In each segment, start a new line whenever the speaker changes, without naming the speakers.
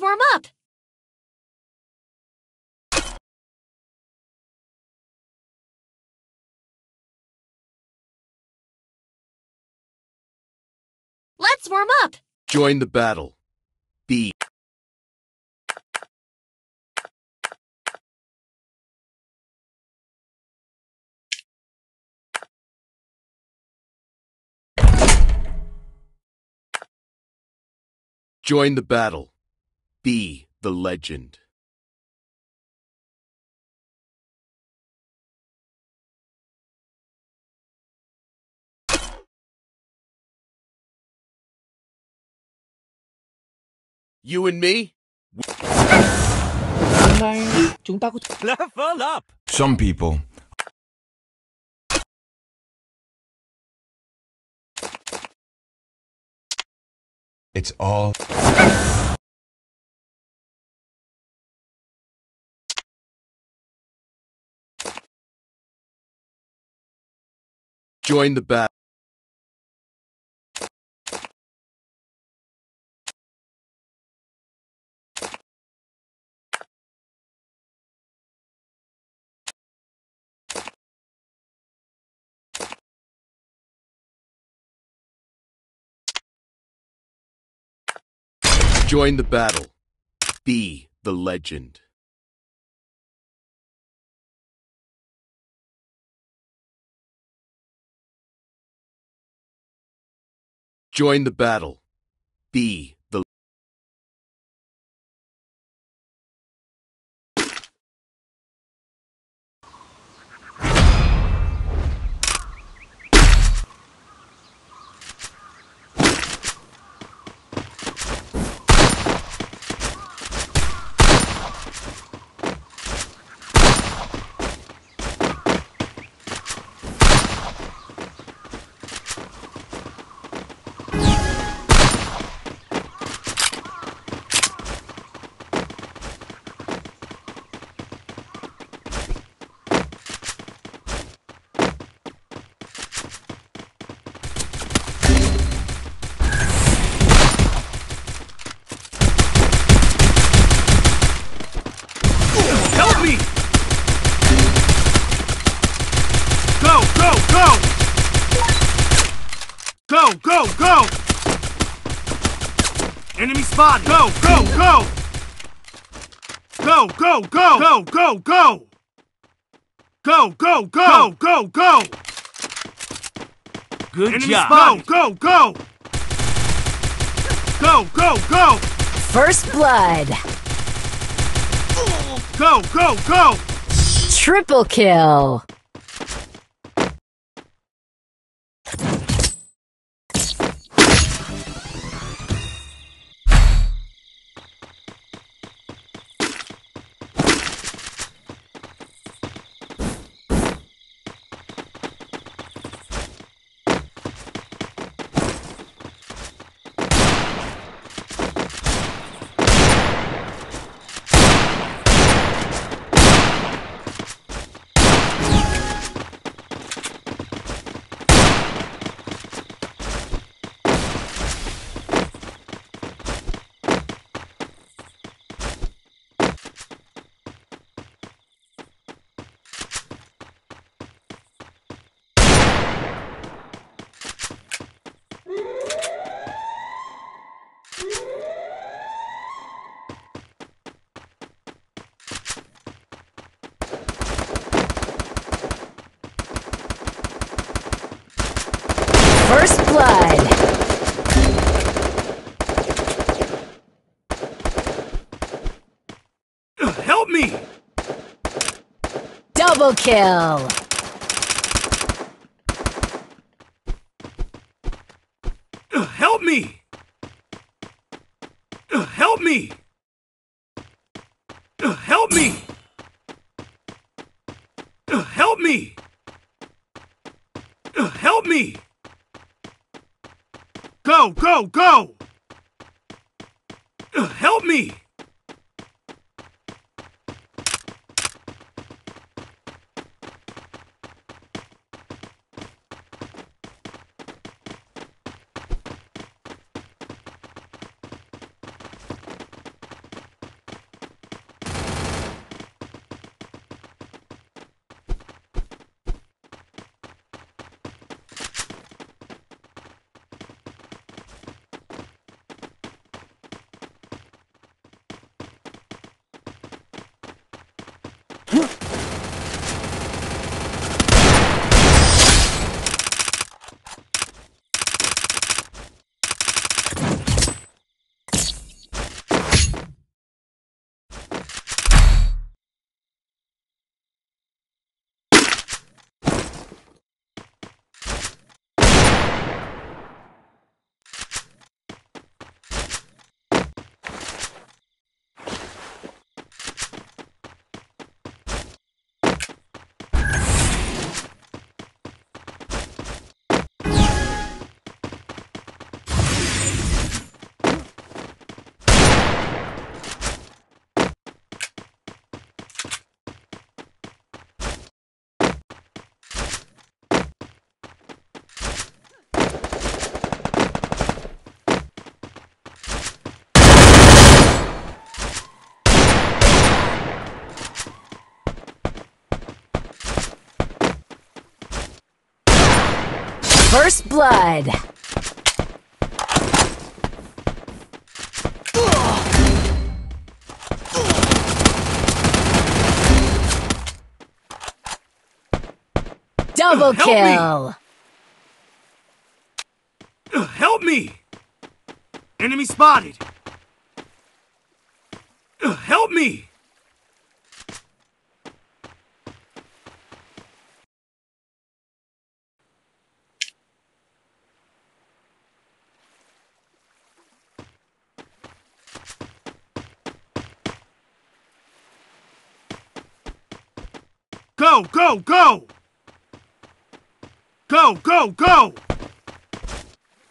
warm up. Let's warm up.
Join the battle. B. Join the battle. Be the legend. You and me?
Hôm nay chúng ta có
Level up!
Some people It's all
Join the battle. Join the battle. Be the legend. Join the battle. Be the
Help me! Go, go, go! Go, go, go! Enemy spotted! Go, go, go! Go, go, go! Go, go, go! Go, go, go! Go, go, Good Enemy job! Spotted. Go, go, go! Go, go, go!
First blood.
Go, go, go!
Triple kill. First blood.
Help me!
Double kill.
Help me! Help me! Help me! Help me! Help me! Go, go, go! Help me!
First blood. Double
Help me.
kill.
Ugh, Help me! Enemy spotted! Help me! Go, go, go! Go, go, go!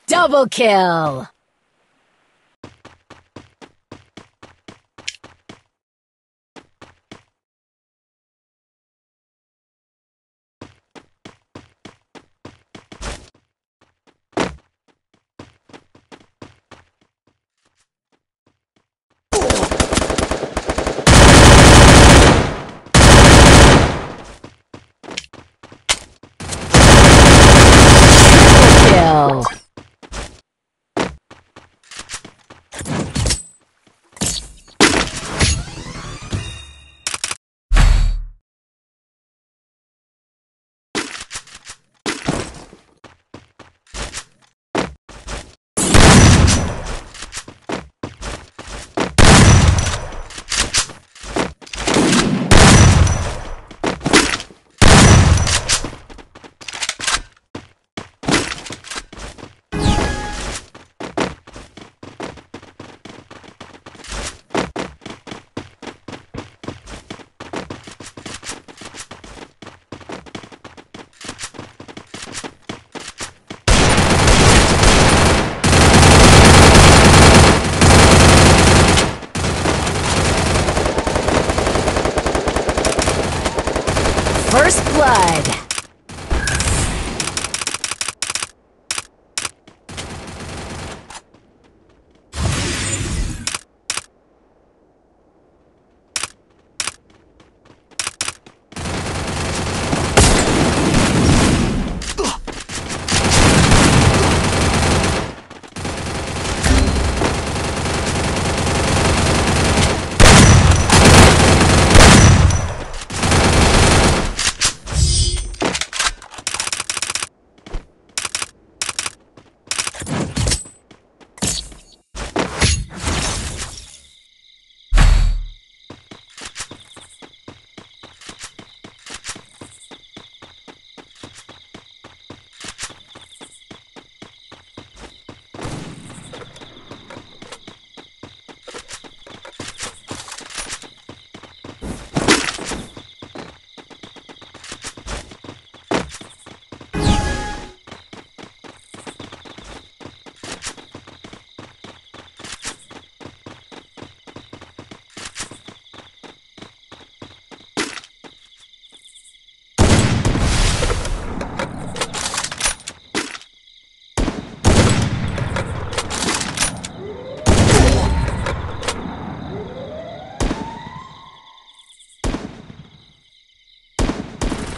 Double kill. Kill. First blood.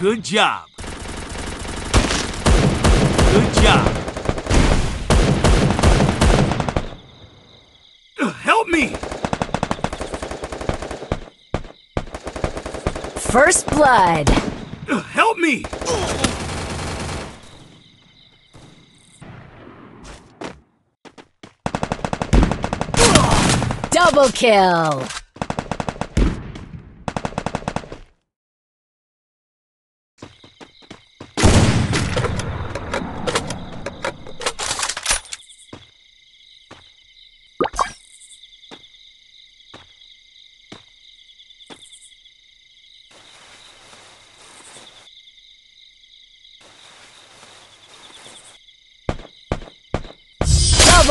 Good job. Good job. Help me!
First blood.
Help me!
Double kill.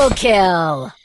Double kill.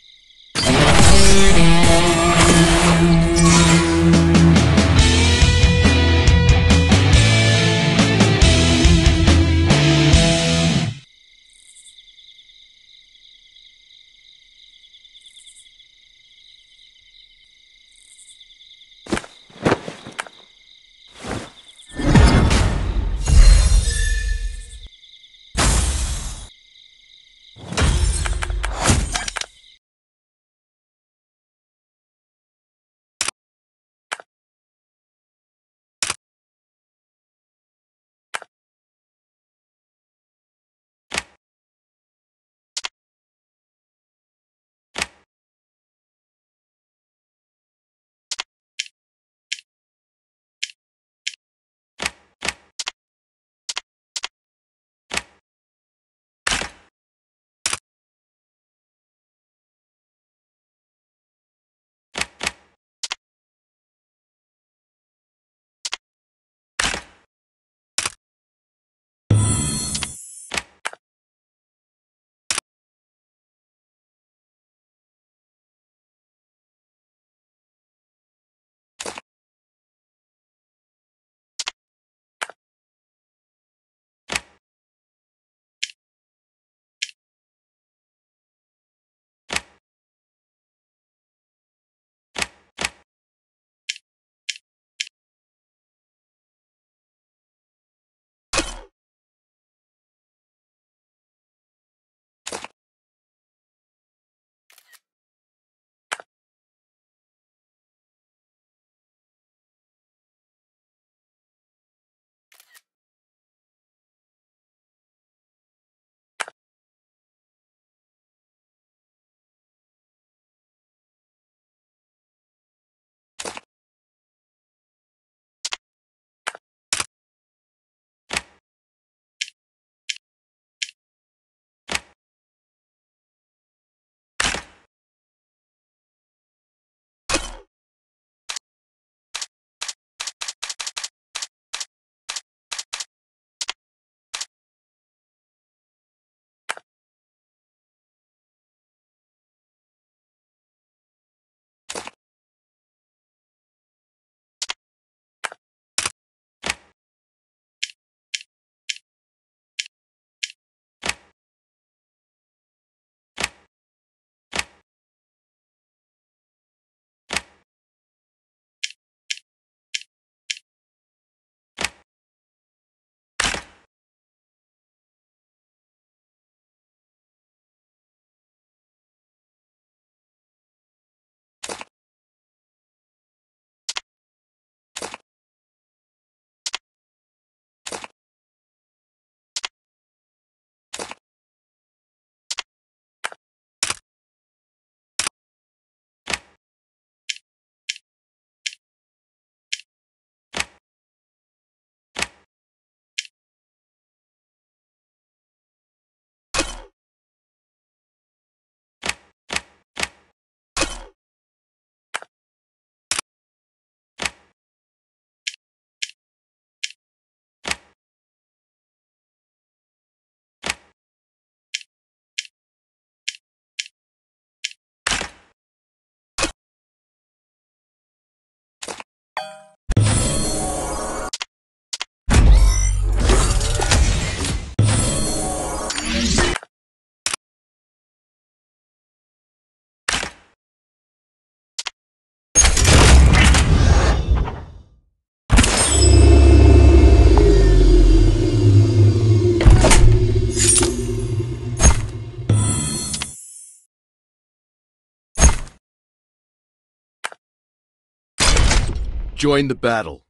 Join the battle.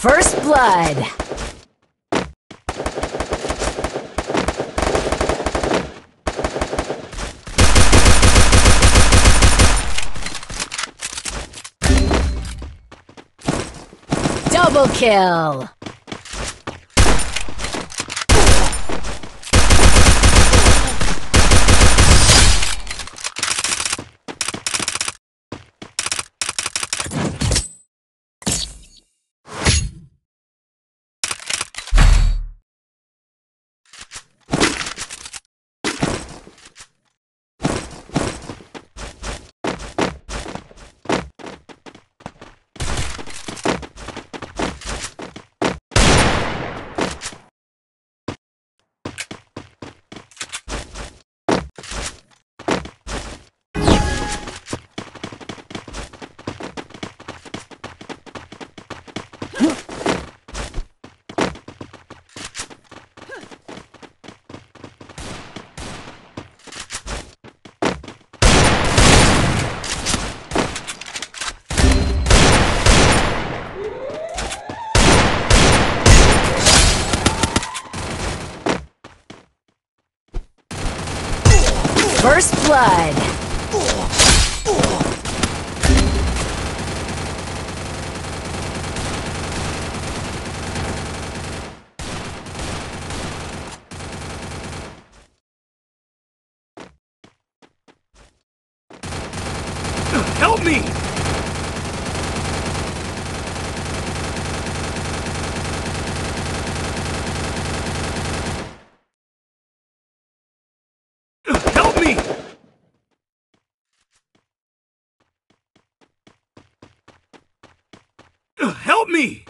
First blood. Double kill. First blood.
Help me! Help me! Help me!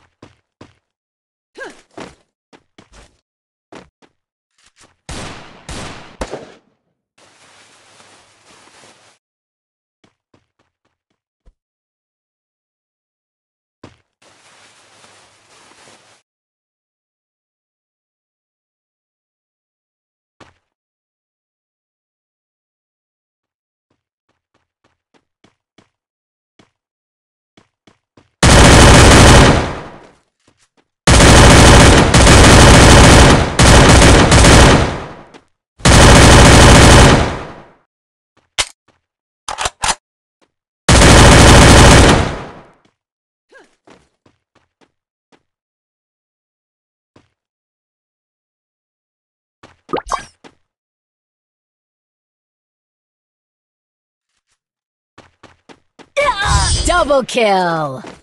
Double kill.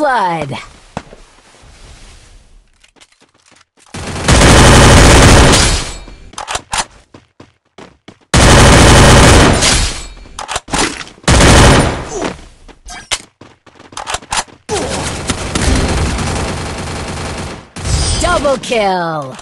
Blood. Double kill.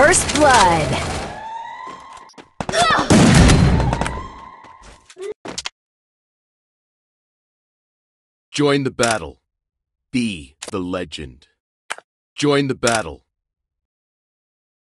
First blood.
Join the battle. Be the legend. Join the battle.